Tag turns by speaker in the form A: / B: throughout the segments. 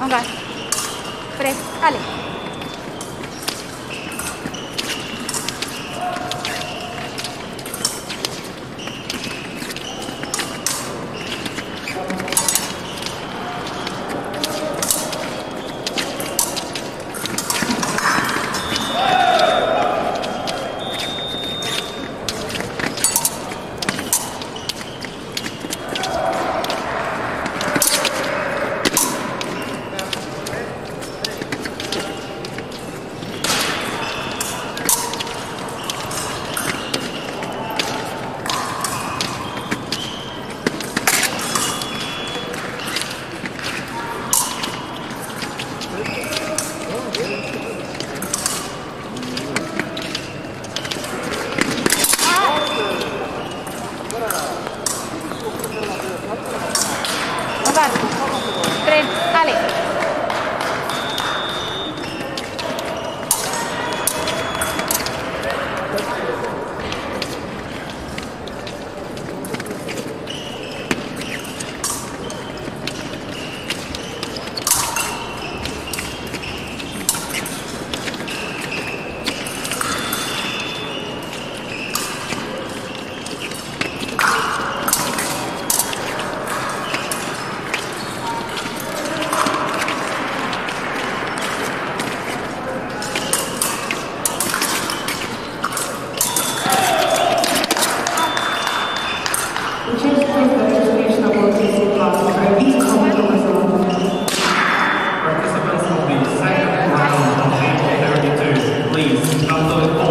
A: Vamos lá. Pre... Ali. Please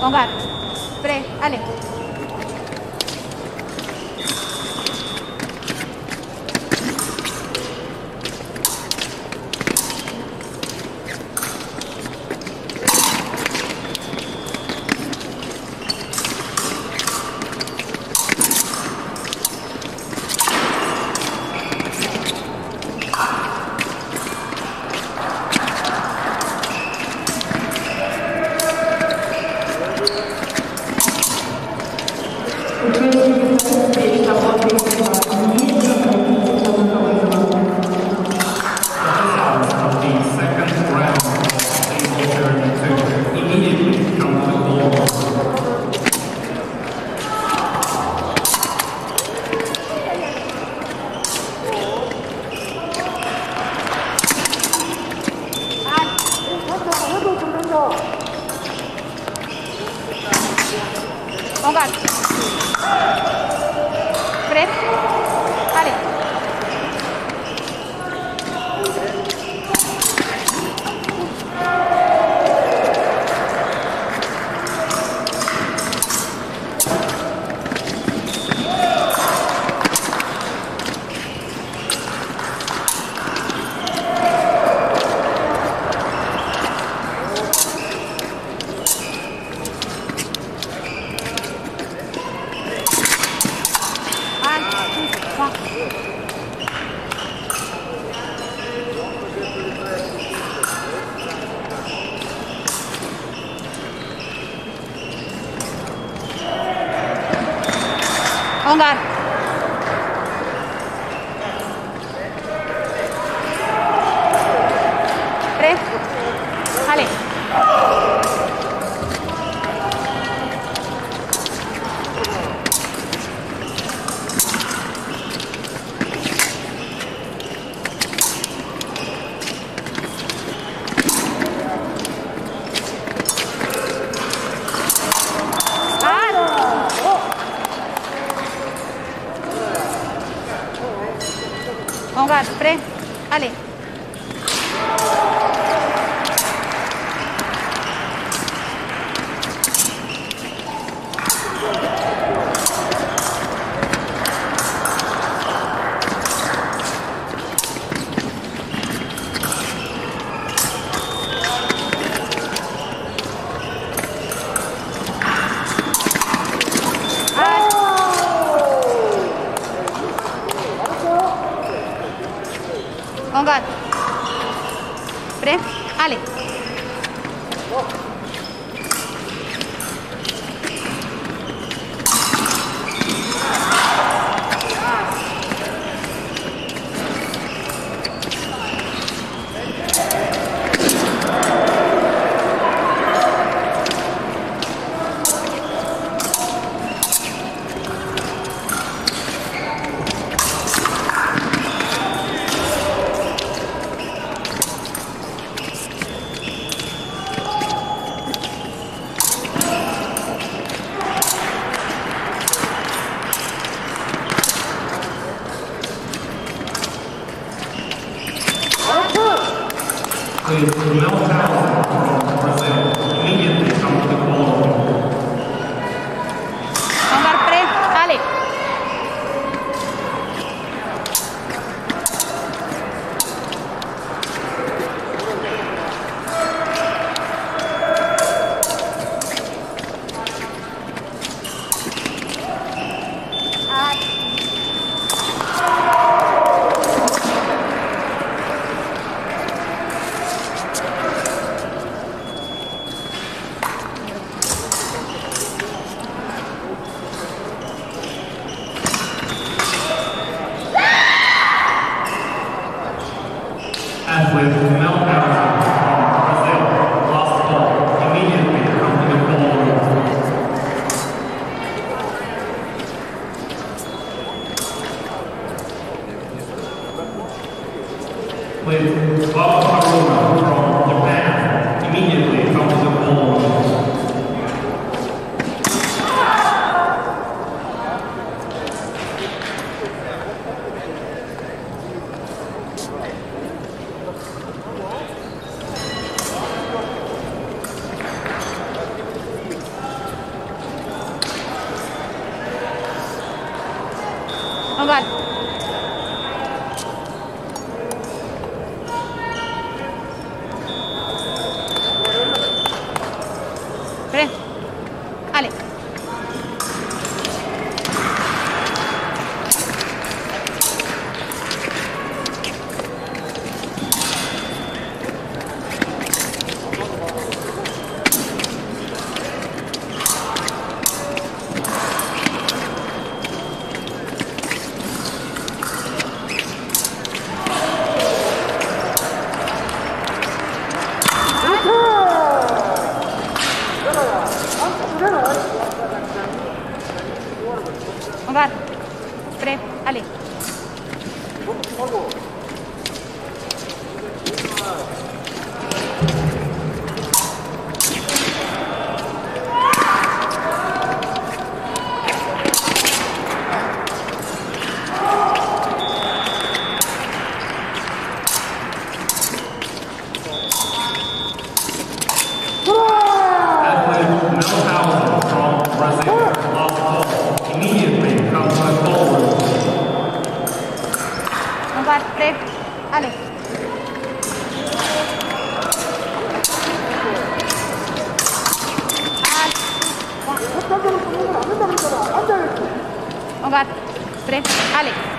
A: Vamos embora. Peraí, ali. prolongar Não, não. with Bob Haruma from the path immediately the ball. Oh God. va. Tres. Ale.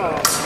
A: Oh.